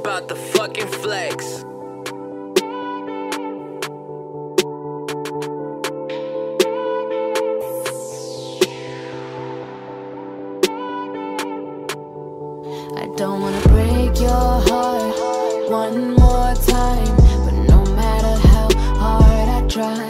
about the fucking flex. I don't wanna break your heart one more time, but no matter how hard I try,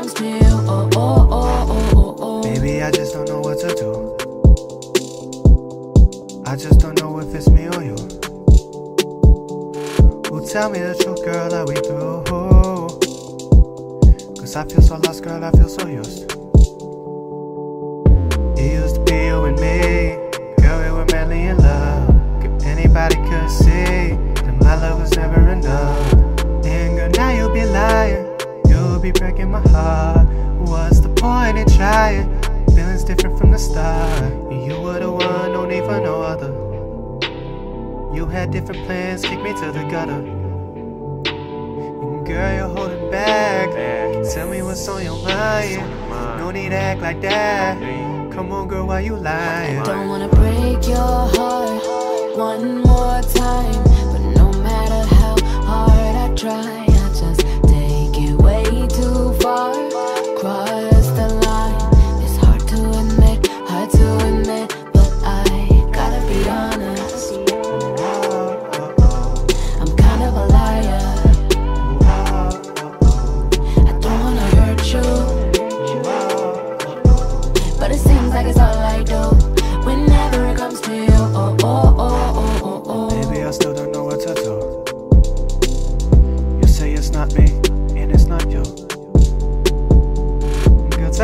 comes. Oh, oh, oh, oh, oh, oh. Maybe I just don't know what to do. I just don't know if it's me or you. Who tell me the truth, girl, are we through? Cause I feel so lost, girl, I feel so used. You'll be breaking my heart. What's the point in trying? Feelings different from the start. You were the one, no need for no other. You had different plans, kick me to the gutter. And girl, you're holding back. Tell me what's on your mind. No need to act like that. Come on, girl, why you lying? Don't wanna break your heart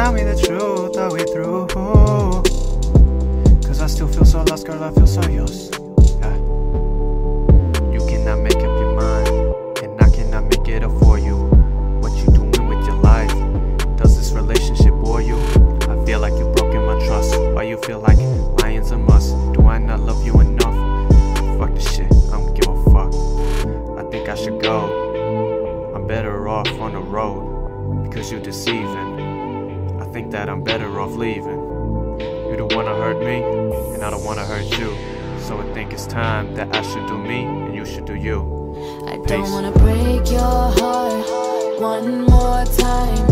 tell me the truth, are we through? Cause I still feel so lost, girl, I feel so used. Yeah. You cannot make up your mind, and I cannot make it up for you. What you doing with your life? Does this relationship bore you? I feel like you've broken my trust. Why you feel like lying's a must? Do I not love you enough? Fuck this shit, I don't give a fuck. I think I should go. I'm better off on the road because you're deceiving. I think that I'm better off leaving. You don't wanna hurt me, and I don't wanna hurt you. So I think it's time that I should do me, and you should do you. I Peace. don't wanna break your heart one more time,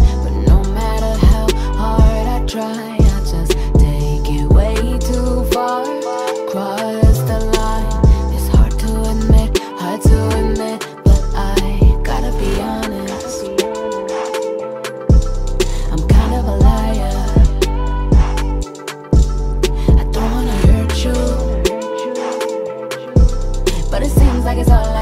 like it's all